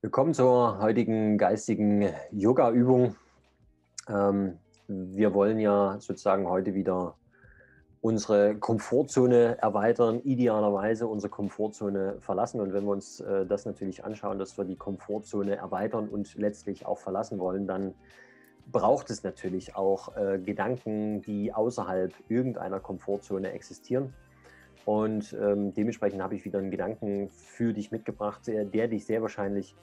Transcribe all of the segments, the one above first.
Willkommen zur heutigen geistigen Yoga-Übung. Ähm, wir wollen ja sozusagen heute wieder unsere Komfortzone erweitern, idealerweise unsere Komfortzone verlassen. Und wenn wir uns äh, das natürlich anschauen, dass wir die Komfortzone erweitern und letztlich auch verlassen wollen, dann braucht es natürlich auch äh, Gedanken, die außerhalb irgendeiner Komfortzone existieren. Und ähm, dementsprechend habe ich wieder einen Gedanken für dich mitgebracht, der, der dich sehr wahrscheinlich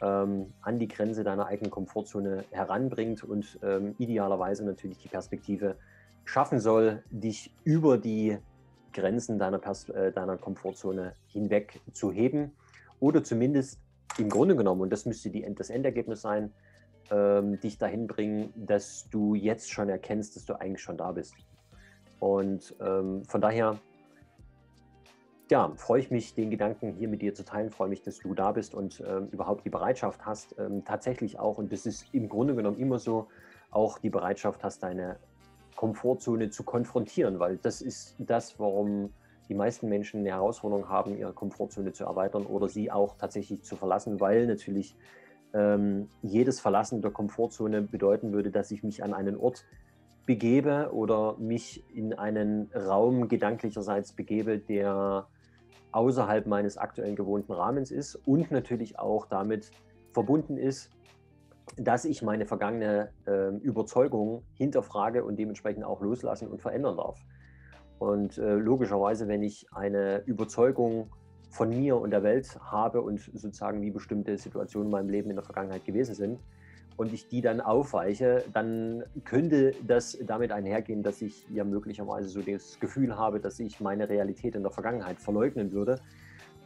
ähm, an die Grenze deiner eigenen Komfortzone heranbringt und ähm, idealerweise natürlich die Perspektive schaffen soll, dich über die Grenzen deiner, Pers äh, deiner Komfortzone hinweg zu heben oder zumindest im Grunde genommen, und das müsste die, das Endergebnis sein, ähm, dich dahin bringen, dass du jetzt schon erkennst, dass du eigentlich schon da bist. Und ähm, von daher ja, freue ich mich, den Gedanken hier mit dir zu teilen, freue mich, dass du da bist und ähm, überhaupt die Bereitschaft hast, ähm, tatsächlich auch, und das ist im Grunde genommen immer so, auch die Bereitschaft hast, deine Komfortzone zu konfrontieren, weil das ist das, warum die meisten Menschen eine Herausforderung haben, ihre Komfortzone zu erweitern oder sie auch tatsächlich zu verlassen, weil natürlich ähm, jedes Verlassen der Komfortzone bedeuten würde, dass ich mich an einen Ort begebe oder mich in einen Raum gedanklicherseits begebe, der außerhalb meines aktuellen gewohnten Rahmens ist und natürlich auch damit verbunden ist, dass ich meine vergangene äh, Überzeugung hinterfrage und dementsprechend auch loslassen und verändern darf. Und äh, logischerweise, wenn ich eine Überzeugung von mir und der Welt habe und sozusagen wie bestimmte Situationen in meinem Leben in der Vergangenheit gewesen sind und ich die dann aufweiche, dann könnte das damit einhergehen, dass ich ja möglicherweise so das Gefühl habe, dass ich meine Realität in der Vergangenheit verleugnen würde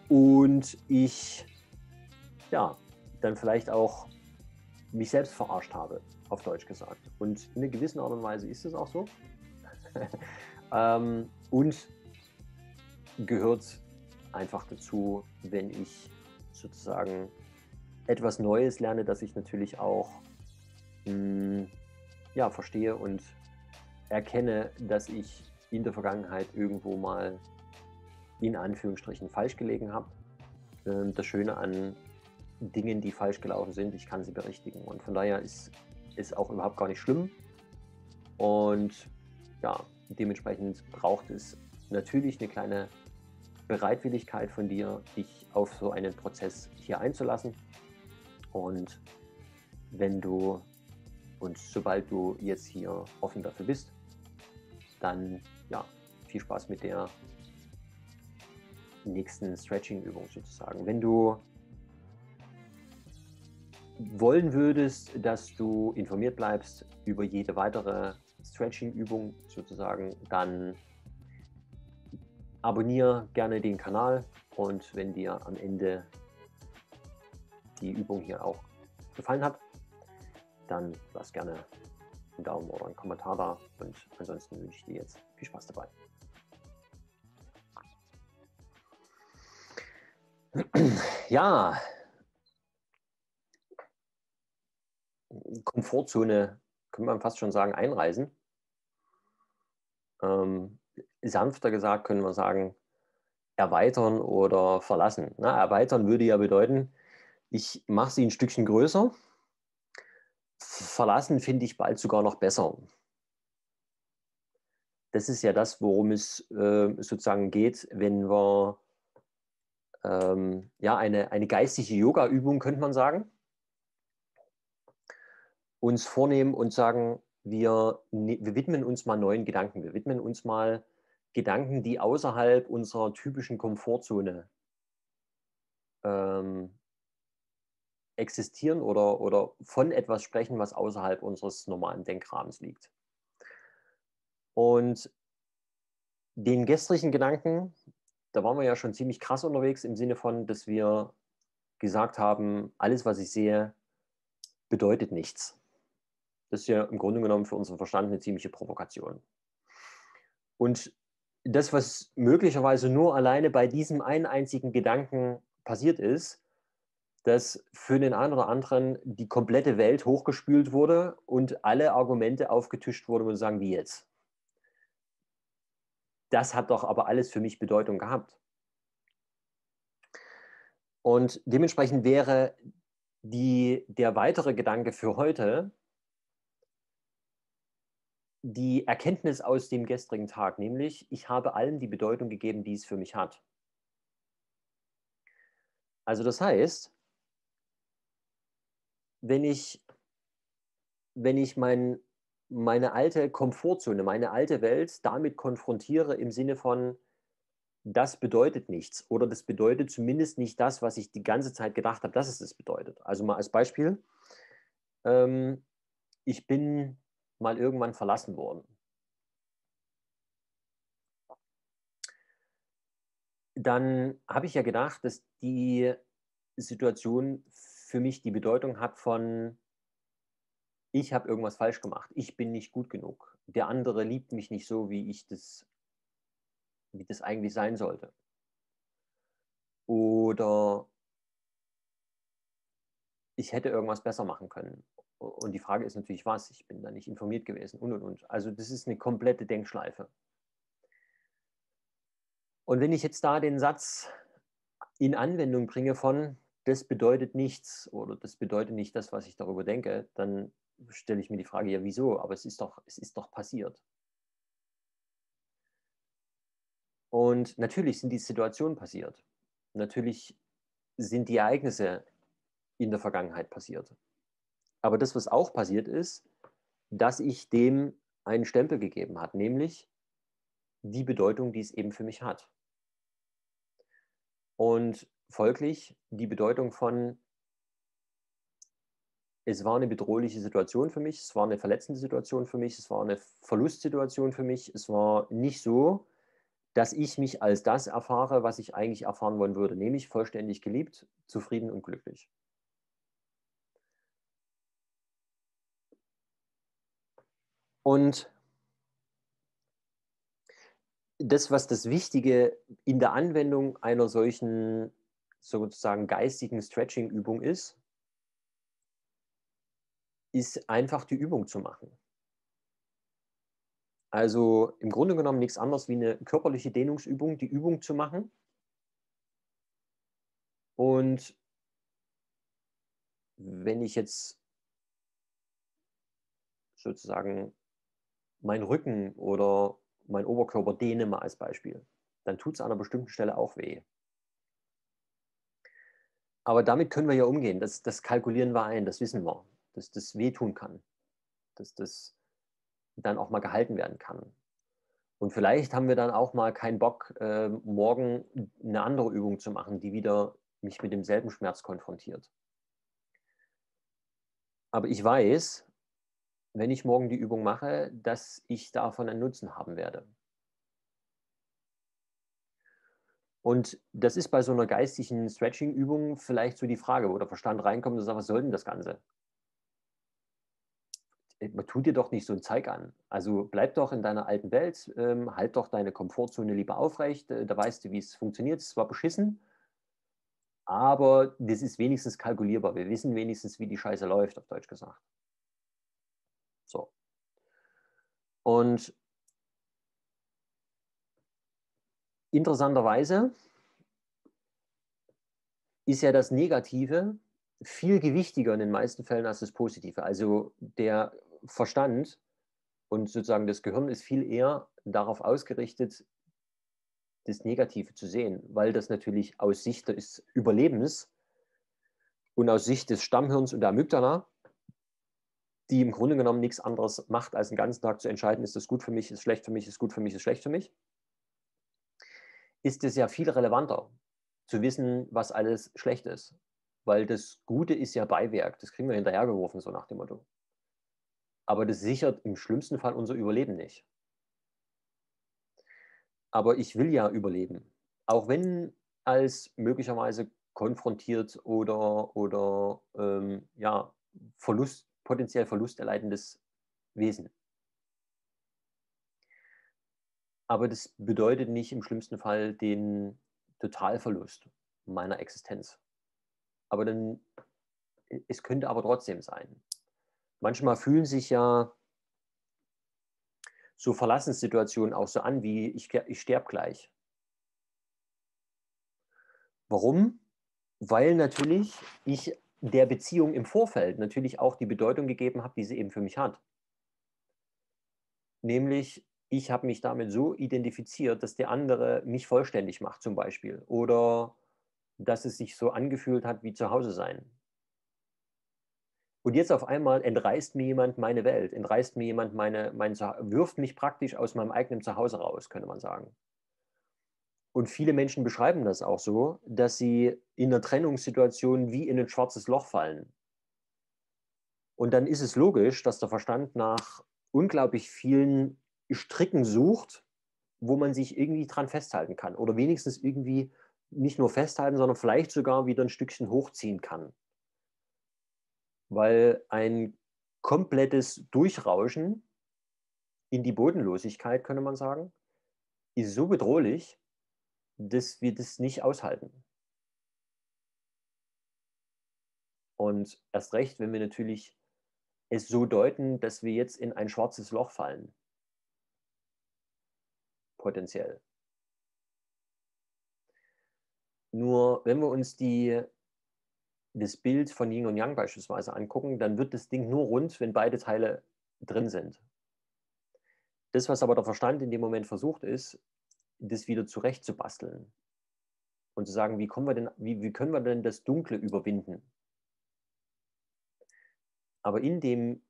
und ich ja dann vielleicht auch mich selbst verarscht habe, auf Deutsch gesagt. Und in einer gewissen Art und Weise ist es auch so. ähm, und gehört einfach dazu, wenn ich sozusagen etwas Neues lerne, dass ich natürlich auch mh, ja, verstehe und erkenne, dass ich in der Vergangenheit irgendwo mal in Anführungsstrichen falsch gelegen habe. Ähm, das Schöne an Dingen, die falsch gelaufen sind, ich kann sie berichtigen. Und von daher ist es auch überhaupt gar nicht schlimm. Und ja, dementsprechend braucht es natürlich eine kleine Bereitwilligkeit von dir, dich auf so einen Prozess hier einzulassen. Und wenn du und sobald du jetzt hier offen dafür bist, dann ja, viel Spaß mit der nächsten Stretching-Übung sozusagen. Wenn du wollen würdest, dass du informiert bleibst über jede weitere Stretching-Übung sozusagen, dann abonniere gerne den Kanal und wenn dir am Ende die Übung hier auch gefallen hat, dann lass gerne einen Daumen oder einen Kommentar da und ansonsten wünsche ich dir jetzt viel Spaß dabei. Ja, Komfortzone, könnte man fast schon sagen, einreisen. Ähm, sanfter gesagt können wir sagen, erweitern oder verlassen. Na, erweitern würde ja bedeuten, ich mache sie ein Stückchen größer. Verlassen finde ich bald sogar noch besser. Das ist ja das, worum es äh, sozusagen geht, wenn wir ähm, ja, eine, eine geistige Yoga-Übung, könnte man sagen, uns vornehmen und sagen, wir, ne, wir widmen uns mal neuen Gedanken. Wir widmen uns mal Gedanken, die außerhalb unserer typischen Komfortzone ähm, existieren oder, oder von etwas sprechen, was außerhalb unseres normalen Denkrahmens liegt. Und den gestrigen Gedanken, da waren wir ja schon ziemlich krass unterwegs im Sinne von, dass wir gesagt haben, alles, was ich sehe, bedeutet nichts. Das ist ja im Grunde genommen für unseren Verstand eine ziemliche Provokation. Und das, was möglicherweise nur alleine bei diesem einen einzigen Gedanken passiert ist, dass für den einen oder anderen die komplette Welt hochgespült wurde und alle Argumente aufgetischt wurden und sagen, wie jetzt? Das hat doch aber alles für mich Bedeutung gehabt. Und dementsprechend wäre die, der weitere Gedanke für heute, die Erkenntnis aus dem gestrigen Tag, nämlich ich habe allem die Bedeutung gegeben, die es für mich hat. Also das heißt, wenn ich, wenn ich mein, meine alte Komfortzone, meine alte Welt damit konfrontiere im Sinne von, das bedeutet nichts oder das bedeutet zumindest nicht das, was ich die ganze Zeit gedacht habe, dass es das bedeutet. Also mal als Beispiel, ähm, ich bin mal irgendwann verlassen worden. Dann habe ich ja gedacht, dass die Situation für mich die Bedeutung hat von, ich habe irgendwas falsch gemacht, ich bin nicht gut genug, der andere liebt mich nicht so, wie ich das wie das eigentlich sein sollte. Oder ich hätte irgendwas besser machen können. Und die Frage ist natürlich, was? Ich bin da nicht informiert gewesen und und und. Also das ist eine komplette Denkschleife. Und wenn ich jetzt da den Satz in Anwendung bringe von, das bedeutet nichts oder das bedeutet nicht das, was ich darüber denke, dann stelle ich mir die Frage, ja, wieso? Aber es ist doch, es ist doch passiert. Und natürlich sind die Situationen passiert. Natürlich sind die Ereignisse in der Vergangenheit passiert. Aber das, was auch passiert ist, dass ich dem einen Stempel gegeben habe, nämlich die Bedeutung, die es eben für mich hat. Und folglich die Bedeutung von, es war eine bedrohliche Situation für mich, es war eine verletzende Situation für mich, es war eine Verlustsituation für mich, es war nicht so, dass ich mich als das erfahre, was ich eigentlich erfahren wollen würde, nämlich vollständig geliebt, zufrieden und glücklich. Und das, was das Wichtige in der Anwendung einer solchen sozusagen geistigen Stretching-Übung ist, ist einfach die Übung zu machen. Also im Grunde genommen nichts anderes wie eine körperliche Dehnungsübung, die Übung zu machen. Und wenn ich jetzt sozusagen meinen Rücken oder meinen Oberkörper dehne mal als Beispiel, dann tut es an einer bestimmten Stelle auch weh. Aber damit können wir ja umgehen. Das, das kalkulieren wir ein, das wissen wir, dass das wehtun kann. Dass das dann auch mal gehalten werden kann. Und vielleicht haben wir dann auch mal keinen Bock, äh, morgen eine andere Übung zu machen, die wieder mich mit demselben Schmerz konfrontiert. Aber ich weiß, wenn ich morgen die Übung mache, dass ich davon einen Nutzen haben werde. Und das ist bei so einer geistigen Stretching-Übung vielleicht so die Frage, wo der Verstand reinkommt und sagt, was soll denn das Ganze? man tut dir doch nicht so einen Zeig an. Also bleib doch in deiner alten Welt, ähm, halt doch deine Komfortzone lieber aufrecht, äh, da weißt du, wie es funktioniert. Es war beschissen, aber das ist wenigstens kalkulierbar. Wir wissen wenigstens, wie die Scheiße läuft, auf Deutsch gesagt. So. Und interessanterweise ist ja das Negative viel gewichtiger in den meisten Fällen als das Positive. Also der Verstand und sozusagen das Gehirn ist viel eher darauf ausgerichtet, das Negative zu sehen, weil das natürlich aus Sicht des Überlebens und aus Sicht des Stammhirns und der Amygdala, die im Grunde genommen nichts anderes macht, als den ganzen Tag zu entscheiden, ist das gut für mich, ist schlecht für mich, ist gut für mich, ist schlecht für mich, ist es ja viel relevanter zu wissen, was alles schlecht ist. Weil das Gute ist ja Beiwerk, das kriegen wir hinterhergeworfen, so nach dem Motto aber das sichert im schlimmsten Fall unser Überleben nicht. Aber ich will ja überleben, auch wenn als möglicherweise konfrontiert oder, oder ähm, ja, Verlust, potenziell verlusterleidendes Wesen. Aber das bedeutet nicht im schlimmsten Fall den Totalverlust meiner Existenz. Aber dann, es könnte aber trotzdem sein manchmal fühlen sich ja so Verlassenssituationen auch so an, wie ich, ich sterbe gleich. Warum? Weil natürlich ich der Beziehung im Vorfeld natürlich auch die Bedeutung gegeben habe, die sie eben für mich hat. Nämlich, ich habe mich damit so identifiziert, dass der andere mich vollständig macht zum Beispiel. Oder dass es sich so angefühlt hat wie zu Hause sein. Und jetzt auf einmal entreißt mir jemand meine Welt, entreißt mir jemand meine, mein wirft mich praktisch aus meinem eigenen Zuhause raus, könnte man sagen. Und viele Menschen beschreiben das auch so, dass sie in einer Trennungssituation wie in ein schwarzes Loch fallen. Und dann ist es logisch, dass der Verstand nach unglaublich vielen Stricken sucht, wo man sich irgendwie dran festhalten kann oder wenigstens irgendwie nicht nur festhalten, sondern vielleicht sogar wieder ein Stückchen hochziehen kann. Weil ein komplettes Durchrauschen in die Bodenlosigkeit, könnte man sagen, ist so bedrohlich, dass wir das nicht aushalten. Und erst recht, wenn wir natürlich es so deuten, dass wir jetzt in ein schwarzes Loch fallen. Potenziell. Nur wenn wir uns die, das Bild von Yin und Yang beispielsweise angucken, dann wird das Ding nur rund, wenn beide Teile drin sind. Das, was aber der Verstand in dem Moment versucht, ist, das wieder zurechtzubasteln und zu sagen, wie, kommen wir denn, wie, wie können wir denn das Dunkle überwinden? Aber in dem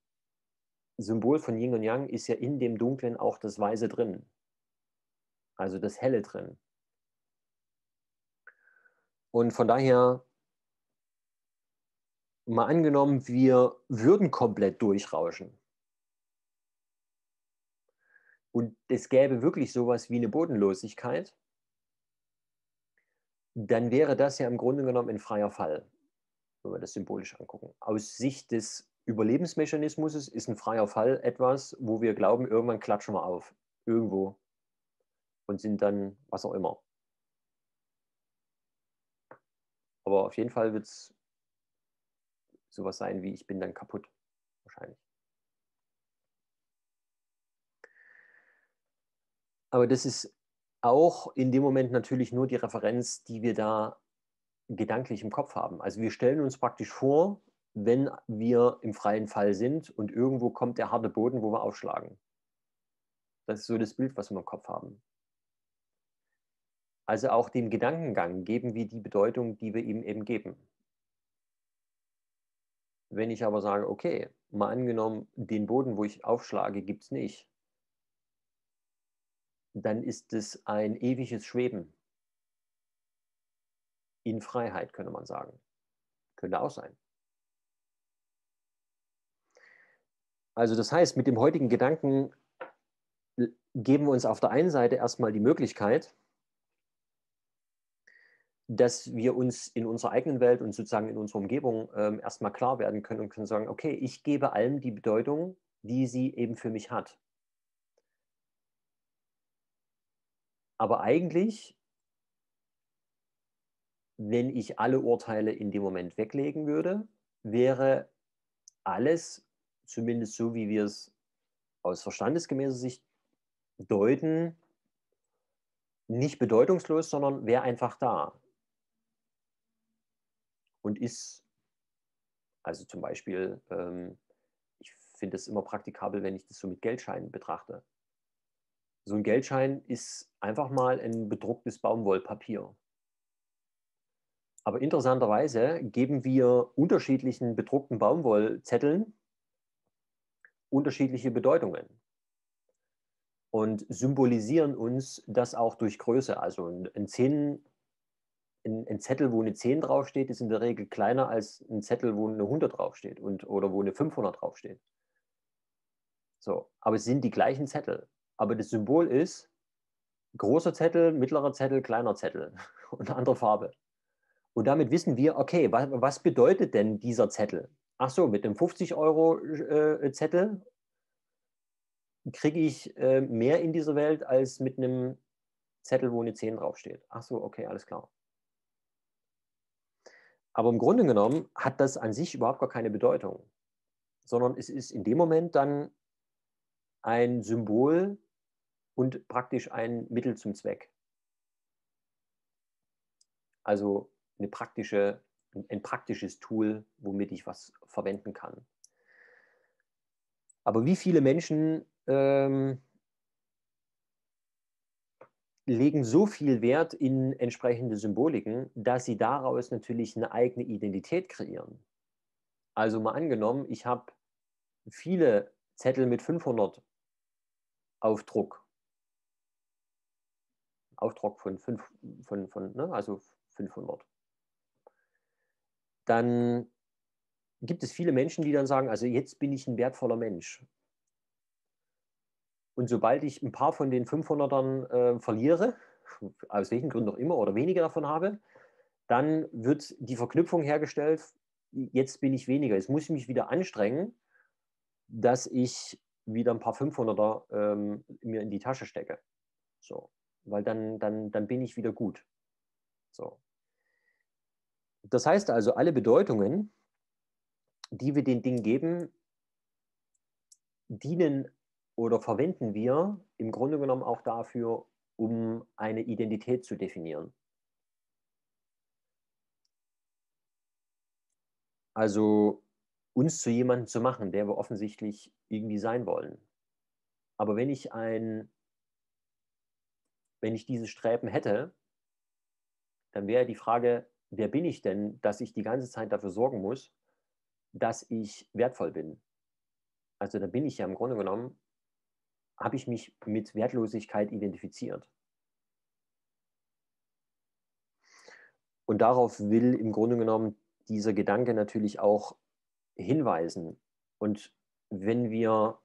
Symbol von Yin und Yang ist ja in dem Dunklen auch das Weiße drin, also das Helle drin. Und von daher, mal angenommen, wir würden komplett durchrauschen und es gäbe wirklich sowas wie eine Bodenlosigkeit, dann wäre das ja im Grunde genommen ein freier Fall, wenn wir das symbolisch angucken. Aus Sicht des Überlebensmechanismus ist ein freier Fall etwas, wo wir glauben, irgendwann klatschen wir auf, irgendwo und sind dann was auch immer. Aber auf jeden Fall wird es sowas sein wie, ich bin dann kaputt, wahrscheinlich. Aber das ist auch in dem Moment natürlich nur die Referenz, die wir da gedanklich im Kopf haben. Also wir stellen uns praktisch vor, wenn wir im freien Fall sind und irgendwo kommt der harte Boden, wo wir aufschlagen. Das ist so das Bild, was wir im Kopf haben. Also auch dem Gedankengang geben wir die Bedeutung, die wir ihm eben geben. Wenn ich aber sage, okay, mal angenommen, den Boden, wo ich aufschlage, gibt es nicht, dann ist es ein ewiges Schweben. In Freiheit, könnte man sagen. Könnte auch sein. Also das heißt, mit dem heutigen Gedanken geben wir uns auf der einen Seite erstmal die Möglichkeit, dass wir uns in unserer eigenen Welt und sozusagen in unserer Umgebung ähm, erstmal klar werden können und können sagen, okay, ich gebe allem die Bedeutung, die sie eben für mich hat. Aber eigentlich, wenn ich alle Urteile in dem Moment weglegen würde, wäre alles, zumindest so wie wir es aus verstandesgemäßer Sicht deuten, nicht bedeutungslos, sondern wäre einfach da. Und ist, also zum Beispiel, ähm, ich finde es immer praktikabel, wenn ich das so mit Geldscheinen betrachte. So ein Geldschein ist einfach mal ein bedrucktes Baumwollpapier. Aber interessanterweise geben wir unterschiedlichen bedruckten Baumwollzetteln unterschiedliche Bedeutungen und symbolisieren uns das auch durch Größe. Also ein, 10, ein, ein, Zettel, wo eine 10 draufsteht, ist in der Regel kleiner als ein Zettel, wo eine 100 draufsteht und, oder wo eine 500 draufsteht. So, aber es sind die gleichen Zettel aber das Symbol ist großer Zettel, mittlerer Zettel, kleiner Zettel und eine andere Farbe. Und damit wissen wir, okay, was, was bedeutet denn dieser Zettel? Ach so, mit dem 50-Euro-Zettel äh, kriege ich äh, mehr in dieser Welt als mit einem Zettel, wo eine 10 draufsteht. Ach so, okay, alles klar. Aber im Grunde genommen hat das an sich überhaupt gar keine Bedeutung, sondern es ist in dem Moment dann ein Symbol und praktisch ein Mittel zum Zweck. Also eine praktische ein, praktisches Tool, womit ich was verwenden kann. Aber wie viele Menschen ähm, legen so viel Wert in entsprechende Symboliken, dass sie daraus natürlich eine eigene Identität kreieren. Also mal angenommen, ich habe viele Zettel mit 500 Aufdruck. Aufdruck von, fünf, von, von ne, also 500. Dann gibt es viele Menschen, die dann sagen, also jetzt bin ich ein wertvoller Mensch. Und sobald ich ein paar von den 500ern äh, verliere, aus welchen Gründen auch immer, oder weniger davon habe, dann wird die Verknüpfung hergestellt, jetzt bin ich weniger. Jetzt muss ich mich wieder anstrengen, dass ich wieder ein paar 500er ähm, mir in die Tasche stecke. So, weil dann, dann, dann bin ich wieder gut. So. Das heißt also, alle Bedeutungen, die wir den Dingen geben, dienen oder verwenden wir im Grunde genommen auch dafür, um eine Identität zu definieren. Also uns zu jemandem zu machen, der wir offensichtlich irgendwie sein wollen. Aber wenn ich ein, wenn ich dieses Streben hätte, dann wäre die Frage, wer bin ich denn, dass ich die ganze Zeit dafür sorgen muss, dass ich wertvoll bin? Also da bin ich ja im Grunde genommen habe ich mich mit Wertlosigkeit identifiziert. Und darauf will im Grunde genommen dieser Gedanke natürlich auch hinweisen. Und wenn wir,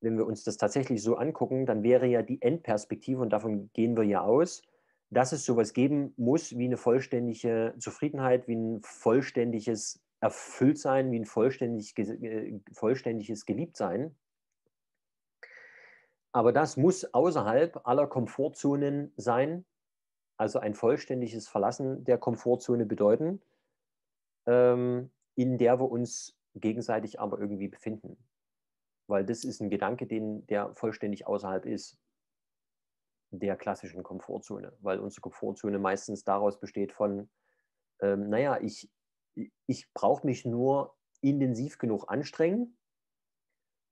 wenn wir uns das tatsächlich so angucken, dann wäre ja die Endperspektive, und davon gehen wir ja aus, dass es sowas geben muss wie eine vollständige Zufriedenheit, wie ein vollständiges erfüllt sein, wie ein vollständig, äh, vollständiges Geliebtsein. Aber das muss außerhalb aller Komfortzonen sein, also ein vollständiges Verlassen der Komfortzone bedeuten, ähm, in der wir uns gegenseitig aber irgendwie befinden. Weil das ist ein Gedanke, den, der vollständig außerhalb ist der klassischen Komfortzone, weil unsere Komfortzone meistens daraus besteht von, ähm, naja, ich, ich brauche mich nur intensiv genug anstrengen,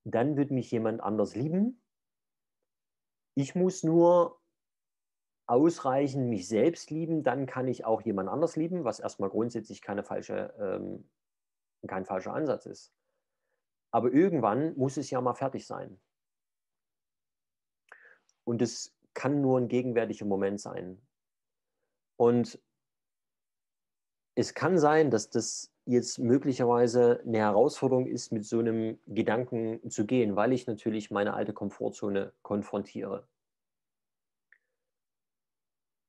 dann wird mich jemand anders lieben. Ich muss nur ausreichend mich selbst lieben, dann kann ich auch jemand anders lieben, was erstmal grundsätzlich keine falsche, ähm, kein falscher Ansatz ist. Aber irgendwann muss es ja mal fertig sein. Und es kann nur ein gegenwärtiger Moment sein. Und es kann sein, dass das jetzt möglicherweise eine Herausforderung ist, mit so einem Gedanken zu gehen, weil ich natürlich meine alte Komfortzone konfrontiere.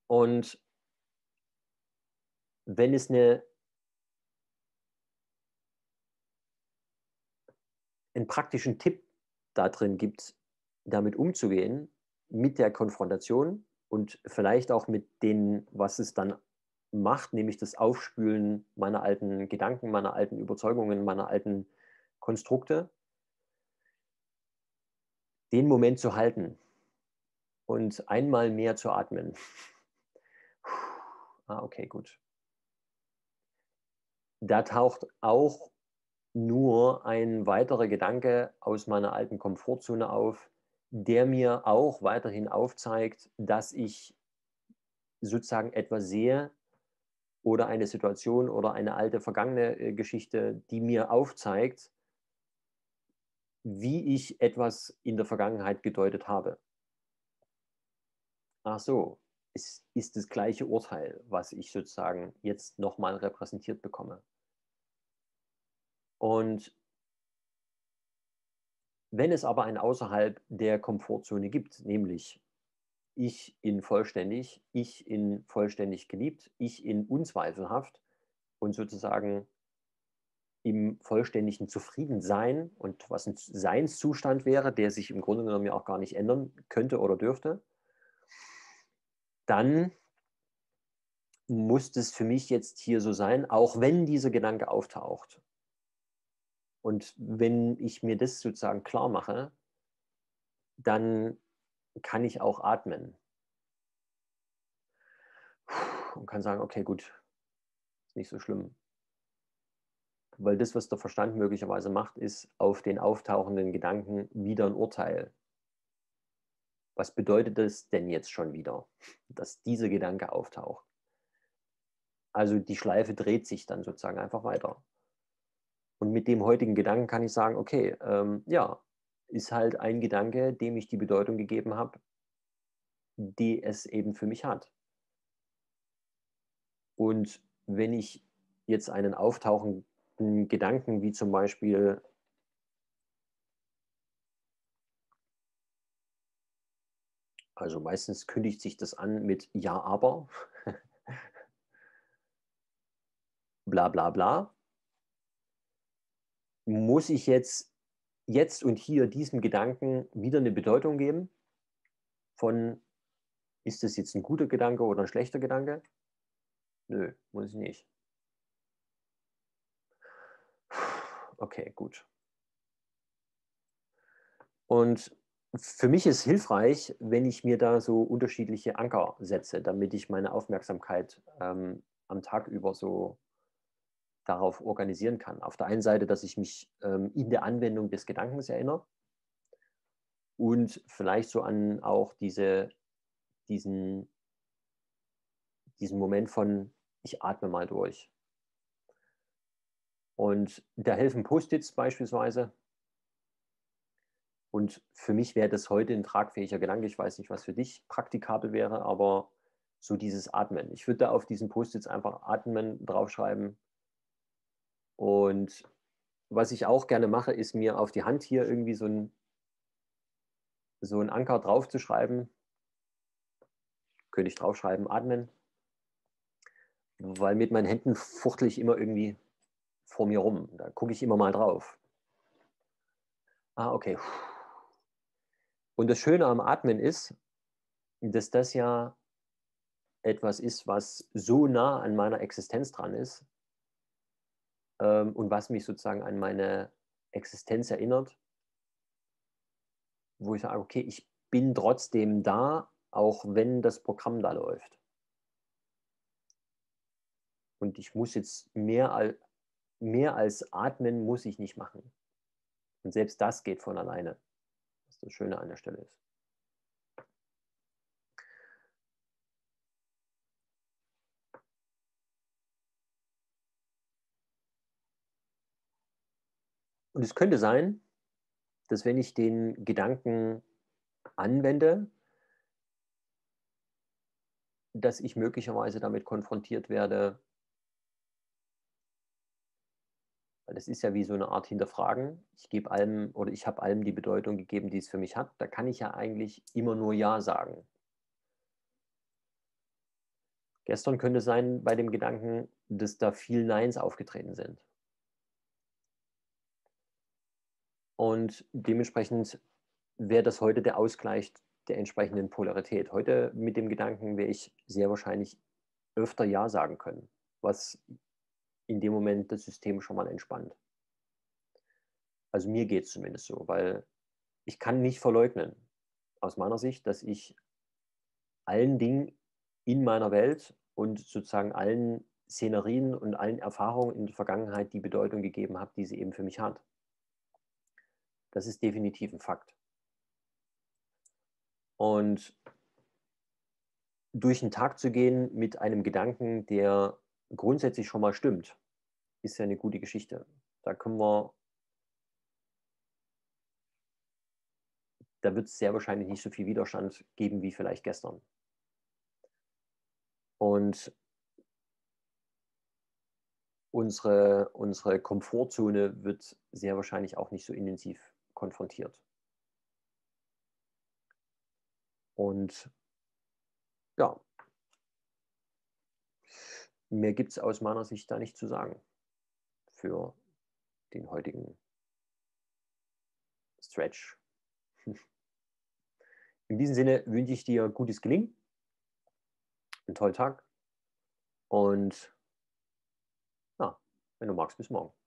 Und wenn es eine, einen praktischen Tipp da drin gibt, damit umzugehen, mit der Konfrontation und vielleicht auch mit dem, was es dann macht, nämlich das Aufspülen meiner alten Gedanken, meiner alten Überzeugungen, meiner alten Konstrukte, den Moment zu halten und einmal mehr zu atmen. ah, okay, gut. Da taucht auch nur ein weiterer Gedanke aus meiner alten Komfortzone auf, der mir auch weiterhin aufzeigt, dass ich sozusagen etwas sehe, oder eine Situation oder eine alte vergangene äh, Geschichte, die mir aufzeigt, wie ich etwas in der Vergangenheit gedeutet habe. Ach so, es ist das gleiche Urteil, was ich sozusagen jetzt nochmal repräsentiert bekomme. Und wenn es aber ein außerhalb der Komfortzone gibt, nämlich ich in vollständig, ich in vollständig geliebt, ich in unzweifelhaft und sozusagen im vollständigen Zufriedensein und was ein Seinszustand wäre, der sich im Grunde genommen ja auch gar nicht ändern könnte oder dürfte, dann muss es für mich jetzt hier so sein, auch wenn dieser Gedanke auftaucht. Und wenn ich mir das sozusagen klar mache, dann kann ich auch atmen. und kann sagen, okay, gut, ist nicht so schlimm. Weil das, was der Verstand möglicherweise macht, ist auf den auftauchenden Gedanken wieder ein Urteil. Was bedeutet das denn jetzt schon wieder, dass dieser Gedanke auftaucht? Also die Schleife dreht sich dann sozusagen einfach weiter. Und mit dem heutigen Gedanken kann ich sagen, okay, ähm, ja, ist halt ein Gedanke, dem ich die Bedeutung gegeben habe, die es eben für mich hat. Und wenn ich jetzt einen auftauchenden Gedanken, wie zum Beispiel Also meistens kündigt sich das an mit Ja, aber, bla bla bla. Muss ich jetzt, jetzt und hier diesem Gedanken wieder eine Bedeutung geben? Von, ist das jetzt ein guter Gedanke oder ein schlechter Gedanke? Nö, muss ich nicht. Okay, gut. Und für mich ist hilfreich, wenn ich mir da so unterschiedliche Anker setze, damit ich meine Aufmerksamkeit ähm, am Tag über so darauf organisieren kann. Auf der einen Seite, dass ich mich ähm, in der Anwendung des Gedankens erinnere und vielleicht so an auch diese, diesen, diesen Moment von, ich atme mal durch. Und da helfen Post-its beispielsweise, und für mich wäre das heute ein tragfähiger Gedanke. Ich weiß nicht, was für dich praktikabel wäre, aber so dieses Atmen. Ich würde da auf diesen Post-its einfach Atmen draufschreiben. Und was ich auch gerne mache, ist mir auf die Hand hier irgendwie so ein, so ein Anker draufzuschreiben. Könnte ich draufschreiben, atmen. Weil mit meinen Händen fuchtel ich immer irgendwie vor mir rum. Da gucke ich immer mal drauf. Ah, okay. Und das Schöne am Atmen ist, dass das ja etwas ist, was so nah an meiner Existenz dran ist ähm, und was mich sozusagen an meine Existenz erinnert, wo ich sage, okay, ich bin trotzdem da, auch wenn das Programm da läuft. Und ich muss jetzt mehr als, mehr als atmen, muss ich nicht machen. Und selbst das geht von alleine was das Schöne an der Stelle ist. Und es könnte sein, dass wenn ich den Gedanken anwende, dass ich möglicherweise damit konfrontiert werde, Weil das ist ja wie so eine Art Hinterfragen. Ich gebe allem oder ich habe allem die Bedeutung gegeben, die es für mich hat. Da kann ich ja eigentlich immer nur Ja sagen. Gestern könnte sein bei dem Gedanken, dass da viel Neins aufgetreten sind. Und dementsprechend wäre das heute der Ausgleich der entsprechenden Polarität. Heute mit dem Gedanken wäre ich sehr wahrscheinlich öfter Ja sagen können, was in dem Moment das System schon mal entspannt. Also mir geht es zumindest so, weil ich kann nicht verleugnen, aus meiner Sicht, dass ich allen Dingen in meiner Welt und sozusagen allen Szenerien und allen Erfahrungen in der Vergangenheit die Bedeutung gegeben habe, die sie eben für mich hat. Das ist definitiv ein Fakt. Und durch den Tag zu gehen mit einem Gedanken, der grundsätzlich schon mal stimmt, ist ja eine gute Geschichte. Da können wir, da wird es sehr wahrscheinlich nicht so viel Widerstand geben wie vielleicht gestern. Und unsere, unsere Komfortzone wird sehr wahrscheinlich auch nicht so intensiv konfrontiert. Und ja, Mehr gibt es aus meiner Sicht da nicht zu sagen für den heutigen Stretch. In diesem Sinne wünsche ich dir gutes Gelingen, einen tollen Tag und ja, wenn du magst, bis morgen.